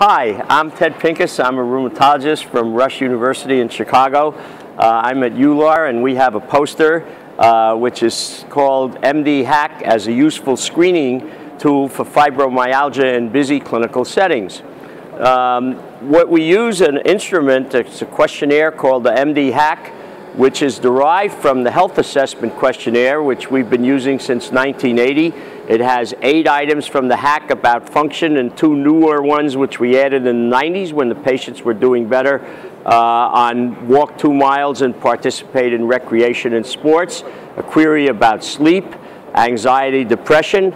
Hi, I'm Ted Pincus. I'm a rheumatologist from Rush University in Chicago. Uh, I'm at EULAR and we have a poster uh, which is called MD HAQ as a useful screening tool for fibromyalgia in busy clinical settings. Um, what we use an instrument, it's a questionnaire called the MD HAQ, which is derived from the health assessment questionnaire, which we've been using since 1980. It has eight items from the HAQ about function and two newer ones which we added in the 90s when the patients were doing better uh, on walk two miles and participate in recreation and sports. A query about sleep, anxiety, depression,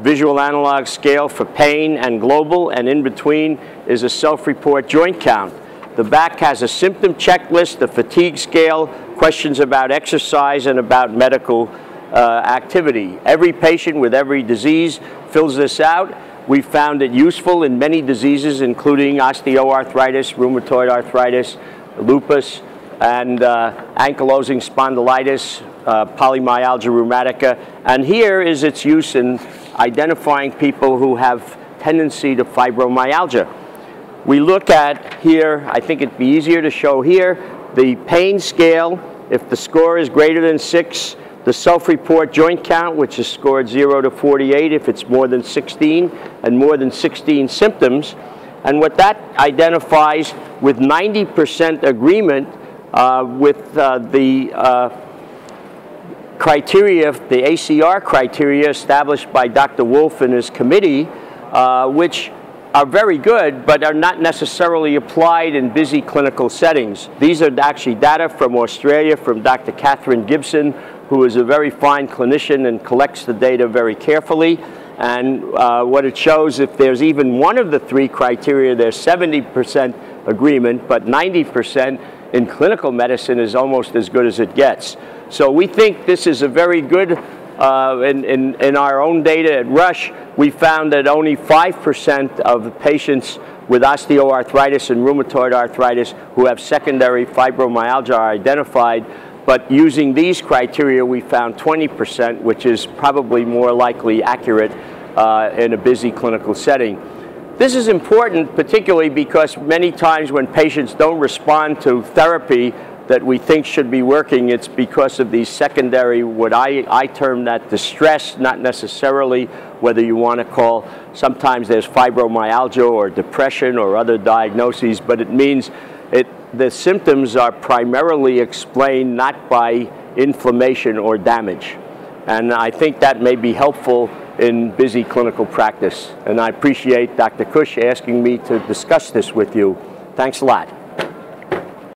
visual analog scale for pain and global, and in between is a self-report joint count. The back has a symptom checklist, a fatigue scale, questions about exercise and about medical uh, activity. Every patient with every disease fills this out. We found it useful in many diseases, including osteoarthritis, rheumatoid arthritis, lupus, and uh, ankylosing spondylitis, uh, polymyalgia rheumatica. And here is its use in identifying people who have tendency to fibromyalgia. We look at here, I think it'd be easier to show here, the pain scale, if the score is greater than six, the self-report joint count, which is scored 0 to 48 if it's more than 16 and more than 16 symptoms. And what that identifies with 90% agreement uh, with uh, the uh, criteria, the ACR criteria established by Dr. Wolfe and his committee, uh, which are very good, but are not necessarily applied in busy clinical settings. These are actually data from Australia from Dr. Catherine Gibson, who is a very fine clinician and collects the data very carefully. And uh, what it shows, if there's even one of the three criteria, there's 70% agreement, but 90% in clinical medicine is almost as good as it gets. So we think this is a very good uh, in, in, in, our own data at Rush, we found that only 5% of patients with osteoarthritis and rheumatoid arthritis who have secondary fibromyalgia are identified, but using these criteria, we found 20%, which is probably more likely accurate uh, in a busy clinical setting. This is important particularly because many times when patients don't respond to therapy, that we think should be working, it's because of these secondary, what I, I term that distress, not necessarily whether you want to call, sometimes there's fibromyalgia or depression or other diagnoses, but it means it, the symptoms are primarily explained not by inflammation or damage. And I think that may be helpful in busy clinical practice. And I appreciate Dr. Cush asking me to discuss this with you. Thanks a lot.